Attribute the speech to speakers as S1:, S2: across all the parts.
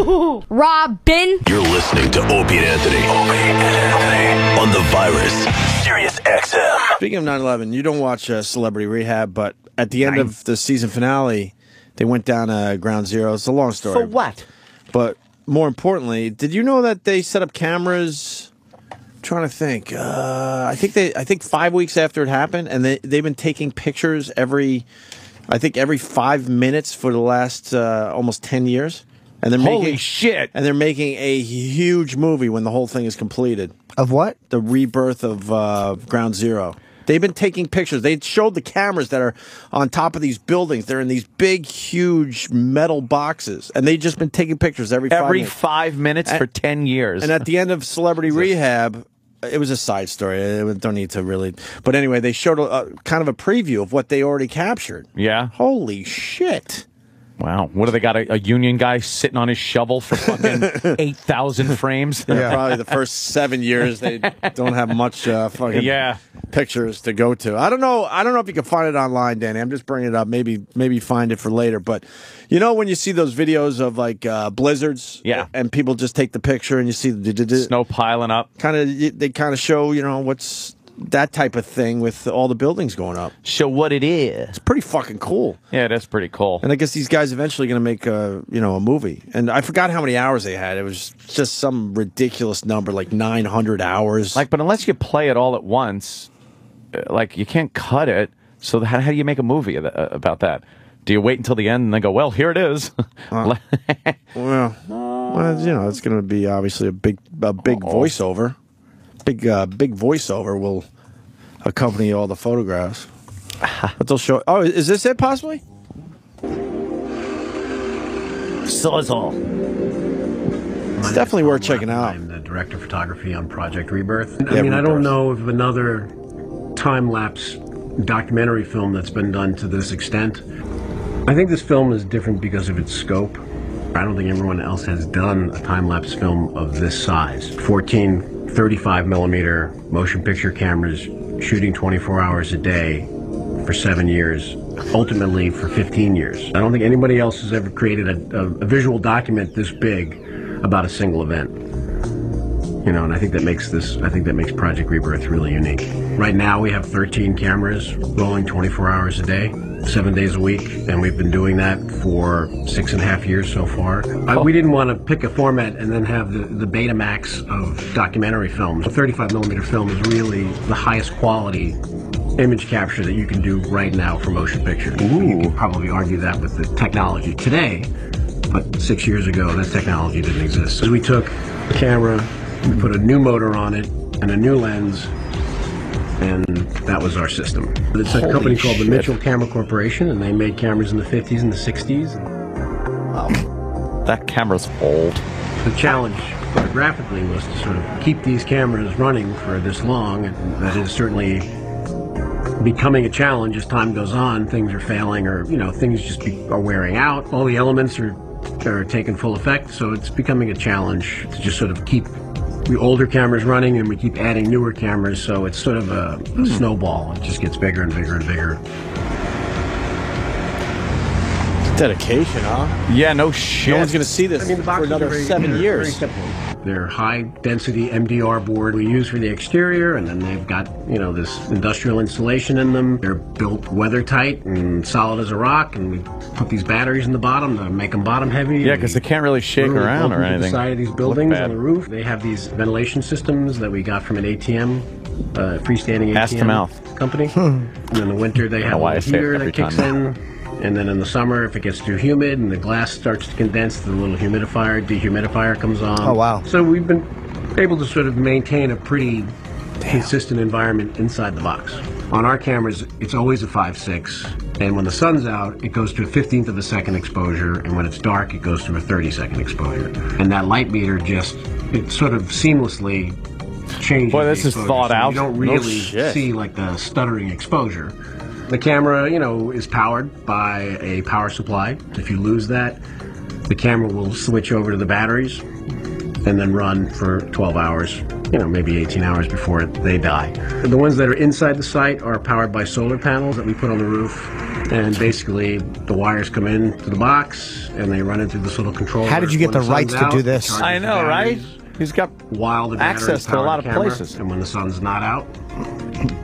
S1: Robin.
S2: You're listening to Opie and Anthony. Opie and Anthony on the virus. Sirius XM.
S3: Speaking of 9 11, you don't watch uh, Celebrity Rehab, but at the end of the season finale, they went down uh, ground zero. It's a long story.
S4: For what?
S3: But more importantly, did you know that they set up cameras? I'm trying to think. Uh, I think they. I think five weeks after it happened, and they they've been taking pictures every. I think every five minutes for the last uh, almost ten years, and they're
S4: Holy
S3: making
S4: shit.
S3: and they're making a huge movie when the whole thing is completed.
S5: Of what?
S3: The rebirth of uh, Ground Zero. They've been taking pictures. They showed the cameras that are on top of these buildings. They're in these big, huge metal boxes, and they've just been taking pictures every five
S4: Every
S3: minutes.
S4: five minutes for 10 years.
S3: And at the end of Celebrity Rehab, it was a side story. I don't need to really. But anyway, they showed a, a kind of a preview of what they already captured.
S4: yeah.
S3: Holy shit!
S4: Wow. What do they got? A, a union guy sitting on his shovel for fucking 8,000 frames?
S3: Yeah. Probably the first seven years they don't have much uh, fucking
S4: Yeah.
S3: pictures to go to. I don't know. I don't know if you can find it online, Danny. I'm just bringing it up. Maybe maybe find it for later. But you know when you see those videos of like uh, blizzards,
S4: Yeah.
S3: and people just take the picture and you see the
S4: Snow piling up.
S3: kind of they kind of show you know what's that type of thing with all the buildings going up.
S4: Show what it is.
S3: It's pretty fucking cool.
S4: Yeah, that's pretty cool.
S3: And I guess these guys eventually going to make a you know a movie. And I forgot how many hours they had. It was just some ridiculous number, like 900 hours.
S4: Like, but unless you play it all at once, uh, like you can't cut it. So how, how do you make a movie of that- uh, about that? Do you wait until the end and then go, well, here it is?
S3: well, well, you know, it's going to be obviously a big a big voiceover. Big uh, big voiceover will accompany all the photographs. but they'll show. Oh, is this it? Possibly.
S4: Sawzall.
S3: It's definitely worth checking out.
S6: I'm the director of photography on Project Rebirth.
S3: Yeah,
S6: I mean, I don't know of another time lapse documentary film that's been done to this extent. I think this film is different because of its scope. I don't think everyone else has done a time lapse film of this size. 14 35 millimeter motion picture cameras shooting 24 hours a day for seven years, ultimately for 15 years. I don't think anybody else has ever created a, a, a visual document this big about a single event. You know, and I think that makes this, I think that makes Project Rebirth really unique. Right now, we have 13 cameras rolling 24 hours a day, seven days a week, and we've been doing that for six and a half years so far. Uh, we didn't want to pick a format and then have the, the Betamax of documentary films. A 35 millimeter film is really the highest quality image capture that you can do right now for motion picture. You can probably argue that with the technology today, but six years ago, that technology didn't exist. So we took a camera, we put a new motor on it, and a new lens, and that was our system. It's a
S4: Holy
S6: company called the
S4: shit.
S6: Mitchell Camera Corporation, and they made cameras in the 50s and the 60s. Wow.
S4: That camera's old.
S6: The challenge photographically was to sort of keep these cameras running for this long, and that is certainly becoming a challenge as time goes on. Things are failing, or you know, things just be, are wearing out. All the elements are are taking full effect, so it's becoming a challenge to just sort of keep the older cameras running, and we keep adding newer cameras. So it's sort of a, a hmm. snowball. It just gets bigger and bigger and bigger.
S3: Dedication, huh?
S4: Yeah, no shit.
S3: No one's going to see this
S6: I mean, the
S3: for
S6: boxes
S3: another
S6: are very,
S3: seven
S6: they're
S3: years.
S6: Very simple. They're high density MDR board we use for the exterior, and then they've got you know this industrial insulation in them. They're built weather tight and solid as a rock, and we put these batteries in the bottom to make them bottom heavy.
S4: Yeah, because they can't really shake around or anything.
S6: The side of these buildings on the roof, they have these ventilation systems that we got from an ATM, uh, freestanding
S4: Ass to
S6: ATM
S4: mouth.
S6: company. and in the winter, they have a
S4: I say it
S6: heater that kicks
S4: time.
S6: in. And then in the summer, if it gets too humid and the glass starts to condense, the little humidifier, dehumidifier comes on.
S5: Oh, wow.
S6: So we've been able to sort of maintain a pretty consistent environment inside the box. On our cameras, it's always a 5.6, and when the sun's out, it goes to a 15th of a second exposure, and when it's dark, it goes to a 30 second exposure. And that light meter just, it sort of seamlessly changes.
S4: Boy,
S6: the
S4: this is
S6: exposure,
S4: thought
S6: so
S4: out.
S6: You don't really
S3: shit.
S6: see like the stuttering exposure. The camera, you know, is powered by a power supply. If you lose that, the camera will switch over to the batteries and then run for 12 hours, you know, maybe 18 hours before they die. The ones that are inside the site are powered by solar panels that we put on the roof. And basically, the wires come in to the box, and they run into this little controller.
S1: How did you get
S6: When
S1: the
S6: sun's
S1: rights to do this?
S4: I know, right? He's got
S6: While the
S4: access to a lot of
S6: camera,
S4: places.
S6: and when the sun's not out,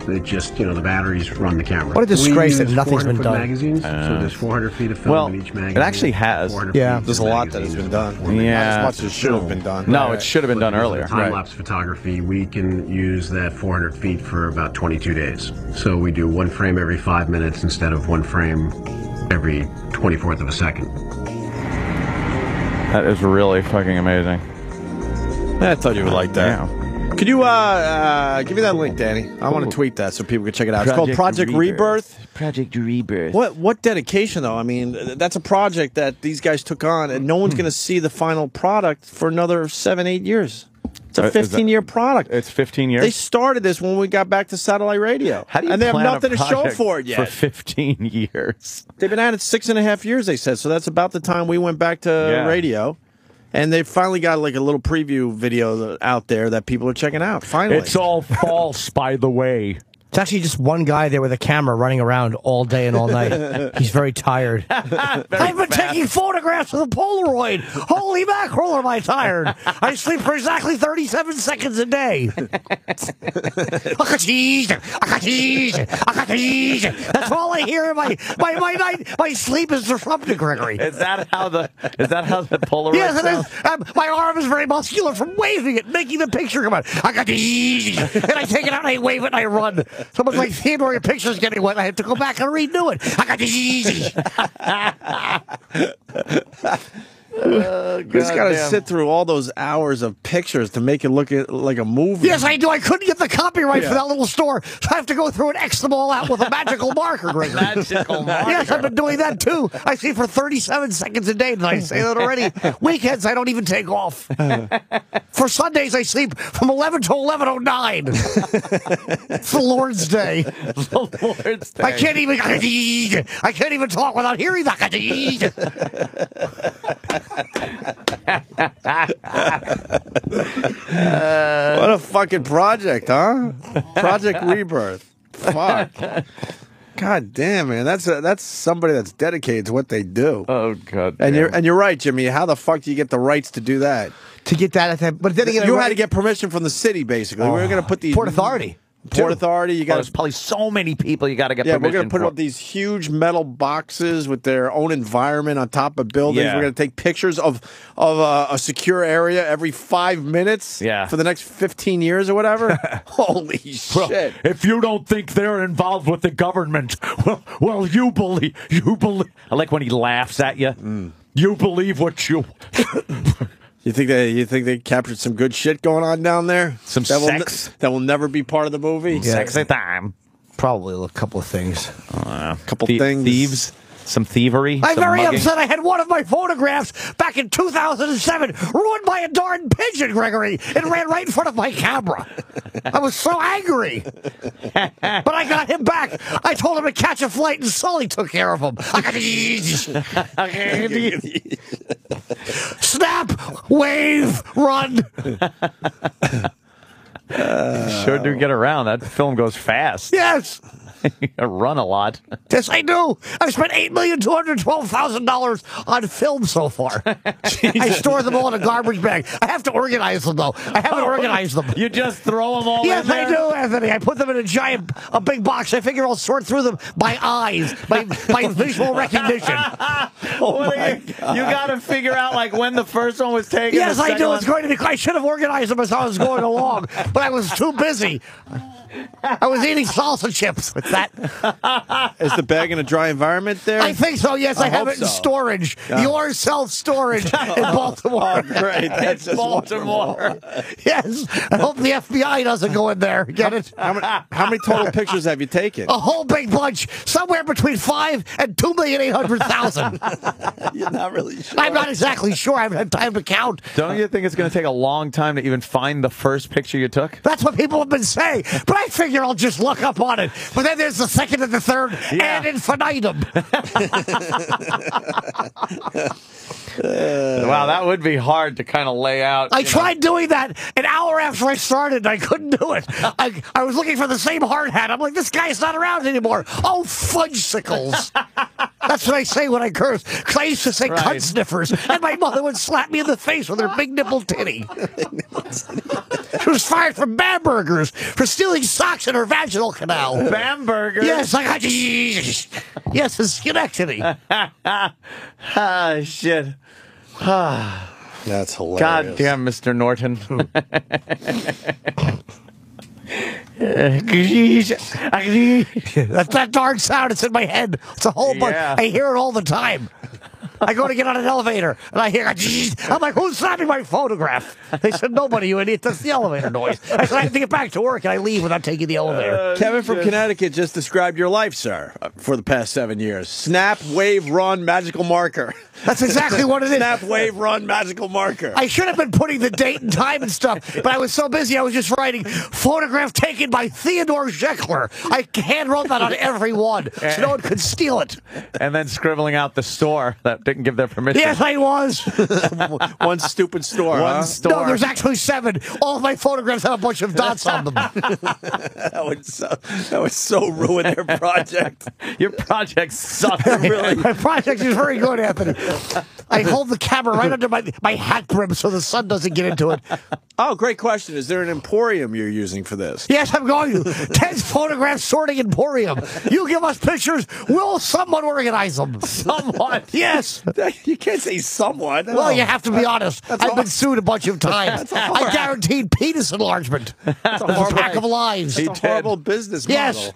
S6: it just you know the batteries run the camera.
S1: What a disgrace that nothing's been done.
S6: Magazines, so uh, there's 400 feet of film
S4: Well,
S6: in each magazine.
S4: it actually has.
S6: 400
S1: Yeah.
S3: There's a lot that has been done.
S6: four
S3: Not
S4: Yeah.
S3: as much as should have been done.
S4: No, it should have been done earlier.
S6: Time lapse photography, we can use that 400 feet for about 22 days. So we do one frame every five minutes instead of one frame every 24th of a second.
S4: That is really fucking amazing.
S3: I thought you would like that.
S4: Yeah.
S3: Could you uh, uh, give me that link, Danny? I want to tweet that so people can check it out. It's called Project Rebirth.
S4: Project Rebirth.
S3: What what dedication though? I mean, that's a project that these guys took on, and no one's
S4: Hmm.
S3: going to see the final product for another seven, eight years. It's
S4: Uh,
S3: a 15 year product.
S4: It's 15 years.
S3: They started this when we got back to satellite radio,
S4: How do you
S3: and they have nothing to show
S4: project
S3: for it yet.
S4: For 15 years.
S3: They've been at it six and a half years. They said so. That's about the time we went back to
S4: Yeah.
S3: radio, and they finally got like a little preview video out there that people are checking out. Finally,
S4: It's all false, by the way.
S1: It's actually just one guy there with a camera running around all day and all night. He's very tired. I've been taking photographs with a Polaroid. Holy mackerel, am I tired? I sleep for exactly 37 seconds a day. That's all I hear. My my my night, my sleep is disrupted, Gregory.
S4: Is that how the is that how the Polaroid
S1: Yes, it is. Um, my arm is very muscular from waving it, making the picture come out. I got the and I take it out, and I wave it, and I run. Someone's like, Theodore, your picture's getting wet. I have to go back and redo it. I got the
S3: You just got to sit through all those hours of pictures to make it look like a movie.
S1: Yes, I do. I couldn't get the copyright for that little store, so I have to go through and X them all out with a magical marker, Gregory.
S4: Magical marker.
S1: Yes, I've been doing that too. I see for 37 seconds a day. Did I say that already? Weekends, I don't even take off. For Sundays, I sleep from 11 to 11.09. it's the Lord's Day.
S4: the Lord's Day.
S1: I can't even. I can't even talk without hearing that.
S3: What a fucking project, huh? Project Rebirth. Fuck. God damn, man. That's a, that's somebody that's dedicated to what they do.
S4: Oh god.
S3: and you're and you're right, Jimmy. How the fuck do you get the rights to do that?
S1: to get that, at that- but then again,
S3: You
S1: I-
S3: had to get permission from the city, basically. we were going to put these
S1: Port Authority.
S3: Port Authority. You
S4: Oh,
S3: got
S4: there's probably so many people you got to get
S3: Yeah, we're going to put
S4: for.
S3: up these huge metal boxes with their own environment on top of buildings.
S4: Yeah.
S3: We're going to take pictures of of uh, a secure area every five minutes.
S4: Yeah.
S3: for the next fifteen years or whatever. Holy shit!
S4: If you don't think they're involved with the government, well, well, you believe you believe. I like when he laughs at you.
S3: Mm.
S4: You believe what you.
S3: You think they you think they captured some good shit going on down there?
S4: Some
S3: that will ne-
S4: sex?
S3: that will never be part of the movie.
S4: Sexy time.
S1: Probably a couple of things.
S3: a couple
S4: Thie-
S3: things.
S4: Thieves. Some thievery.
S1: I'm
S4: some
S1: very
S4: mugging.
S1: upset. I had one of my photographs back in 2007 ruined by a darn pigeon, Gregory. It ran right in front of my camera. I was so angry. But I got him back. I told him to catch a flight, and Sully took care of him. Snap, wave, run.
S4: Sure do get around. That film goes fast.
S1: Yes.
S4: Run a lot.
S1: Yes, I do. I've spent eight million two hundred twelve thousand dollars on film so far. I store them all in a garbage bag. I have to organize them though. I haven't oh. organized them.
S4: You just throw them all
S1: Yes,
S4: in there?
S1: I do, Anthony. I put them in a giant, a big box. I figure I'll sort through them by eyes, by, by visual recognition.
S4: What are you, you got to figure out like when the first one was taken.
S1: Yes, I do.
S4: one-
S1: It's going to be. I should have organized them as I was going along, but I was too busy. I was eating salsa chips with that.
S3: Is the bag in a dry environment there?
S1: I think so. Yes, I,
S3: I
S1: have it in
S3: so.
S1: storage. Your self storage in Baltimore.
S3: Oh, great. That's just
S4: Baltimore.
S1: Yes. I hope the FBI doesn't go in there. Get it?
S3: How many, how many total pictures have you taken?
S1: A whole big bunch, somewhere between five and two million eight hundred thousand.
S3: You're not really sure.
S1: I'm not exactly sure. I haven't had time to count.
S4: Don't you think it's going to take a long time to even find the first picture you took?
S1: That's what people have been saying. But I figure I'll just look up on it. But then there's the second and the third
S4: Yeah.
S1: and infinitum.
S4: wow, that would be hard to kind of lay out.
S1: I
S4: you know.
S1: tried doing that an hour after I started, and I couldn't do it. I, I was looking for the same hard hat. I'm like, this guy's not around anymore. Oh, fudge sickles. That's what I say when I curse. Because I used to say
S4: Right.
S1: cunt sniffers, and my mother would slap me in the face with her big nipple titty. she was fired from Bambergers for stealing socks in her vaginal canal.
S4: Bamberger.
S1: Yes, I got Yes, it's Schenectady.
S4: Ah, shit.
S3: That's hilarious.
S4: God damn, Mr. Norton.
S1: That's that dark sound. It's in my head. It's a whole bunch.
S4: Yeah.
S1: I hear it all the time. I go to get on an elevator and I hear. I'm like, who's snapping my photograph? They said, nobody, you idiot. That's the elevator noise. I said, I have to get back to work and I leave without taking the elevator.
S3: Kevin from Connecticut just described your life, sir, uh, for the past seven years. Snap, wave, run, magical marker.
S1: That's exactly what it is.
S3: Snap, wave, run, magical marker.
S1: I should have been putting the date and time and stuff, but I was so busy I was just writing photograph taken by Theodore Jeckler. I hand wrote that on every one so no one could steal it.
S4: and then scribbling out the store that didn't give their permission.
S1: Yes, I was.
S3: One stupid store.
S4: One
S3: huh?
S4: store.
S1: No, there's actually seven. All of my photographs have a bunch of dots on them.
S3: That would so, that would so ruin their project.
S4: Your project sucks.
S3: really.
S1: My project is very good, Anthony. I hold the camera right under my, my hat brim so the sun doesn't get into it.
S3: Oh, great question. Is there an emporium you're using for this?
S1: Yes, I'm going to. Ted's photograph sorting emporium. You give us pictures, we'll someone organize them.
S4: Someone.
S1: Yes.
S3: You can't say someone.
S1: Well, you oh. have to be honest. I've been sued a bunch of times. I guaranteed penis enlargement. That's a
S3: horrible-
S1: pack of lies.
S3: It's a horrible business
S1: Yes.
S3: model.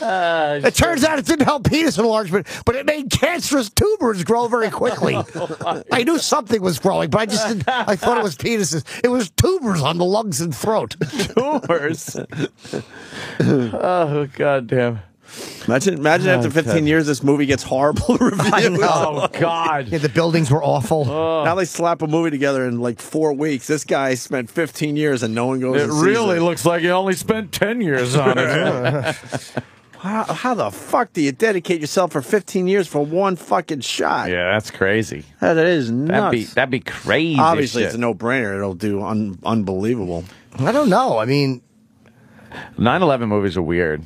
S1: It turns out it didn't help penis enlargement, but it made cancerous tumors grow very quickly. Oh, I knew something was growing, but I just didn't, I thought it was penises. It was tumors on the lungs and throat.
S4: Tumors. oh, goddamn.
S3: Imagine, imagine after 15 years, this movie gets horrible reviews.
S4: Oh, God.
S1: Yeah, the buildings were awful. Oh.
S3: Now they slap a movie together in like four weeks. This guy spent 15 years and no one goes.
S4: It really looks like he only spent 10 years on it.
S3: How, how the fuck do you dedicate yourself for 15 years for one fucking shot?
S4: yeah, that's crazy.
S3: That is
S4: That'd
S3: nuts.
S4: be, that'd be crazy.
S3: Obviously,
S4: shit.
S3: it's a no-brainer. It'll do un- unbelievable.
S1: I don't know. I mean,
S4: 9 11 movies are weird.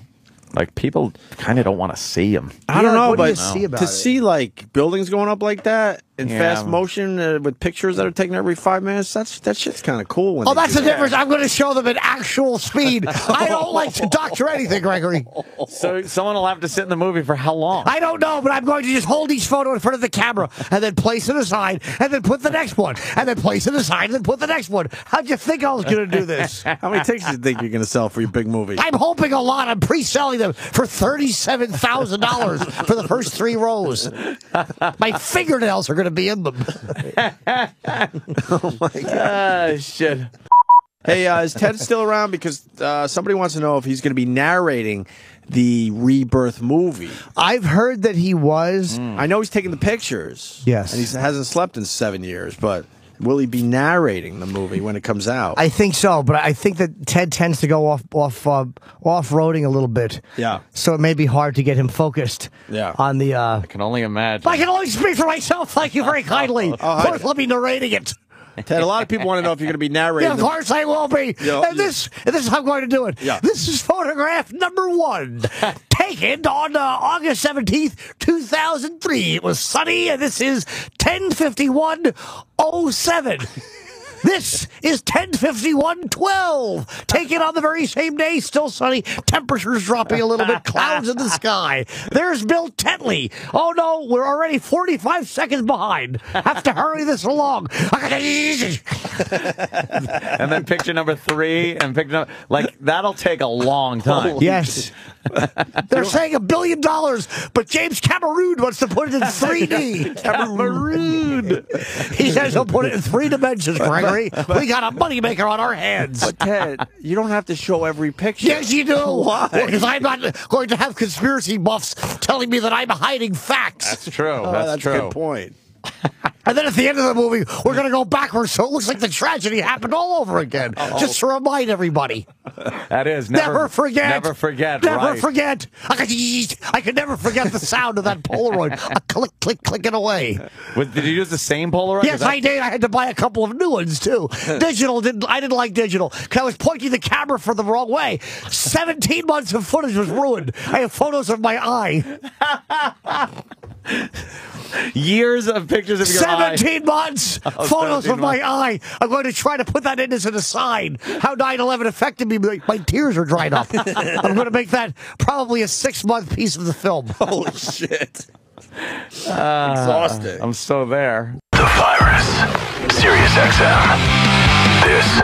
S4: Like, people kind of don't want to see them.
S3: I don't
S1: Yeah,
S3: know,
S1: what do
S3: but
S1: you see about
S3: to
S1: it?
S3: see like buildings going up like that in
S4: Yeah.
S3: fast motion uh, with pictures that are taken every five minutes, that's that shit's kind of cool. When
S1: oh, that's the
S3: that.
S1: difference. I'm going to show them at actual speed. I don't like to doctor anything, Gregory.
S4: So, someone will have to sit in the movie for how long?
S1: I don't know, but I'm going to just hold each photo in front of the camera and then place it aside and then put the next one and then place it aside and then put the next one. How'd you think I was going to do this?
S3: How many tickets do you think you're going to sell for your big movie?
S1: I'm hoping a lot. I'm pre-selling them for thirty-seven thousand dollars for the first three rows. My fingernails are going to be in them. Oh my god!
S4: Ah, shit.
S3: Hey, uh, is Ted still around? Because uh, somebody wants to know if he's going to be narrating the Rebirth movie.
S1: I've heard that he was.
S3: I know he's taking the pictures.
S1: Yes.
S3: And he hasn't slept in seven years, but will he be narrating the movie when it comes out?
S1: I think so, but I think that Ted tends to go off off uh, off roading a little bit.
S3: Yeah.
S1: So it may be hard to get him focused.
S3: Yeah.
S1: On the. Uh,
S4: I can only imagine.
S1: I can only speak for myself. Thank you very kindly. of course, let me narrating it.
S3: Ted, a lot of people want to know if you're going to be narrating.
S1: Yeah, of
S3: the-
S1: course I will be.
S3: Yeah,
S1: and this, and this is how I'm going to do it.
S3: Yeah.
S1: This is photograph number one, taken on uh, August 17th, 2003. It was sunny, and this is 105107. This is 105112. Taken on the very same day, still sunny, temperatures dropping a little bit, clouds in the sky. There's Bill Tetley. Oh no, we're already 45 seconds behind. Have to hurry this along.
S4: and then picture number three and picture number, like that'll take a long time.
S1: Yes. They're saying a billion dollars, but James Cameroon wants to put it in 3D. Cameroon. He says he'll put it in three dimensions, Gregory. we got a moneymaker on our hands.
S3: But Ted, you don't have to show every picture.
S1: Yes, you do.
S3: Why?
S1: Because I'm not going to have conspiracy buffs telling me that I'm hiding facts.
S4: That's true.
S3: Oh,
S4: that's,
S3: that's
S4: true.
S3: a good point.
S1: And then at the end of the movie, we're going to go backwards so it looks like the tragedy happened all over again. Just to remind everybody.
S4: That is
S1: Never,
S4: never,
S1: forget.
S4: Never forget.
S1: Never
S4: right.
S1: forget. I could, I could never forget the sound of that Polaroid. A click, click, clicking away.
S4: Was- did you use the same Polaroid?
S1: Yes, I did. I had to buy a couple of new ones too. digital didn't. I didn't like digital because I was pointing the camera for the wrong way. Seventeen months of footage was ruined. I have photos of my eye.
S4: Years of pictures of your eye.
S1: 17 months. Oh, photos
S4: 17
S1: of my eye. I'm going to try to put that in as an aside. How 9/11 affected me. My, my tears are dried up. I'm going to make that probably a six month piece of the film.
S3: Holy shit. Ah, Exhausted.
S4: I'm so there.
S2: The Virus. Sirius XM. This